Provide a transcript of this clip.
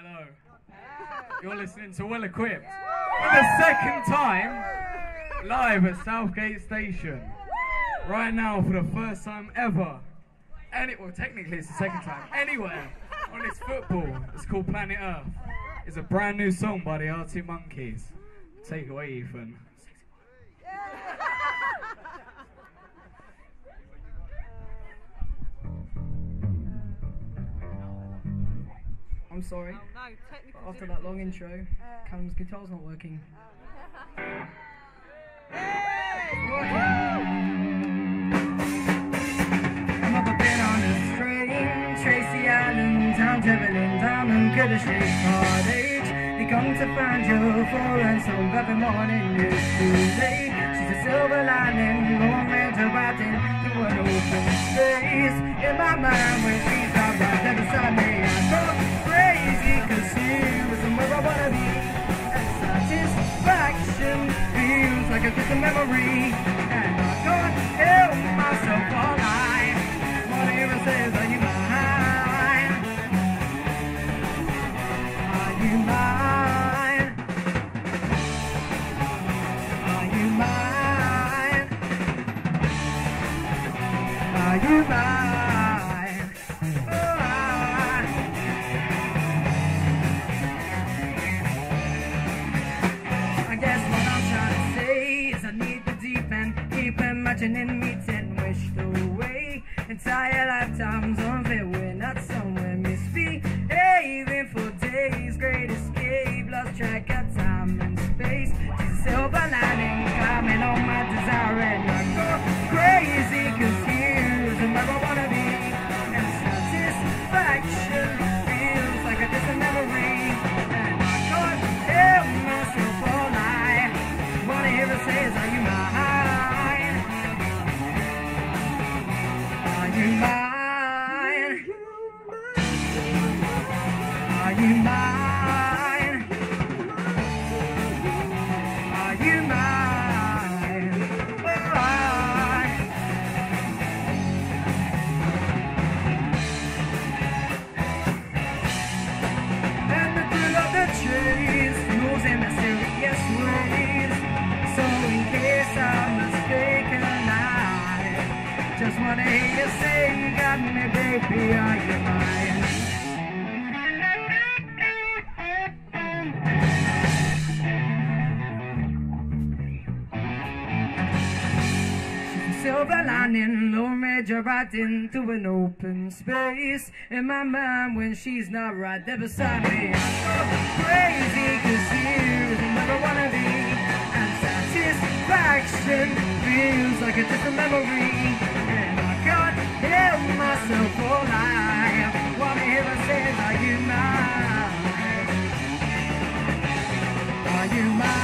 Hello. You're listening to Well Equipped for the second time live at Southgate Station. Right now, for the first time ever. And it well, technically, it's the second time anywhere on this football. It's called Planet Earth. It's a brand new song by the Arctic Monkeys. Take away, Ethan. I'm sorry. Oh, no, technical After that long intro, uh. Callum's guitar's not working. Oh. I'm up a bit on the train, Tracy Island, down and could have shaped heartache. They come to find you for ransom every morning, it's too late. She's a silver lining, long red writing through an open space. In my mind, Are you mine? Oh, I guess what I'm trying to say is I need the deep end, keep imagining me ten wished away. Entire lifetimes unfair, we're not somewhere misbehaving for days. Great escape, lost track me, silver lining, low major right into an open space. In my mind, when she's not right there beside me, I go crazy, cause here's where I wanna be. And satisfaction feels like a distant memory. you my